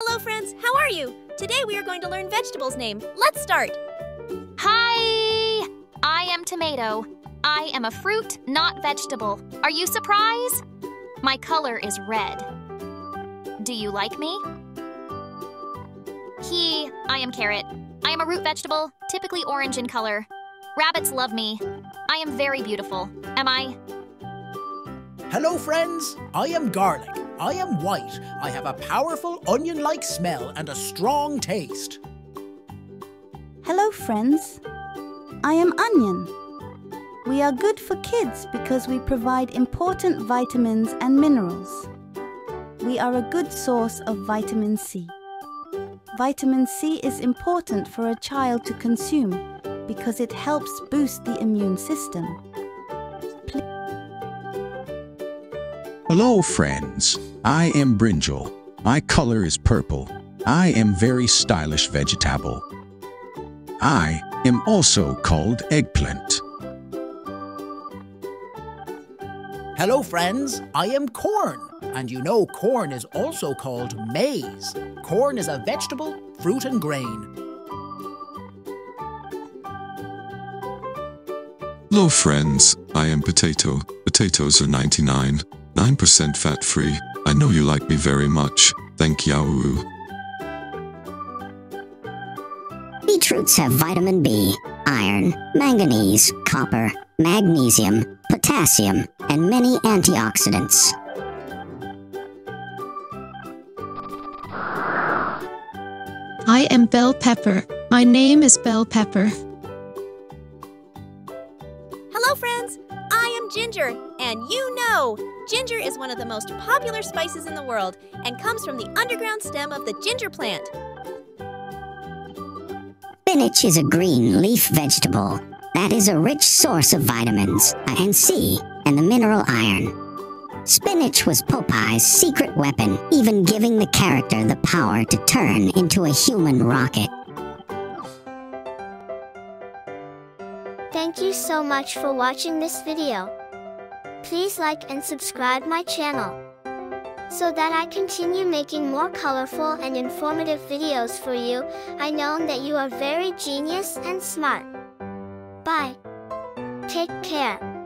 Hello, friends. How are you? Today we are going to learn vegetables' name. Let's start. Hi! I am tomato. I am a fruit, not vegetable. Are you surprised? My color is red. Do you like me? He, I am carrot. I am a root vegetable, typically orange in color. Rabbits love me. I am very beautiful. Am I? Hello, friends. I am garlic. I am white. I have a powerful onion like smell and a strong taste. Hello, friends. I am Onion. We are good for kids because we provide important vitamins and minerals. We are a good source of vitamin C. Vitamin C is important for a child to consume because it helps boost the immune system. Hello, friends. I am Brinjal. My color is purple. I am very stylish vegetable. I am also called eggplant. Hello, friends. I am corn. And you know corn is also called maize. Corn is a vegetable, fruit, and grain. Hello, friends. I am Potato. Potatoes are 99, 9% fat free. I know you like me very much. Thank you. Beetroots have vitamin B, iron, manganese, copper, magnesium, potassium, and many antioxidants. I am Bell Pepper. My name is Bell Pepper. Hello, friends. I Ginger, and you know, ginger is one of the most popular spices in the world and comes from the underground stem of the ginger plant. Spinach is a green leaf vegetable that is a rich source of vitamins and C and the mineral iron. Spinach was Popeye's secret weapon, even giving the character the power to turn into a human rocket. Thank you so much for watching this video. Please like and subscribe my channel so that I continue making more colorful and informative videos for you. I know that you are very genius and smart. Bye. Take care.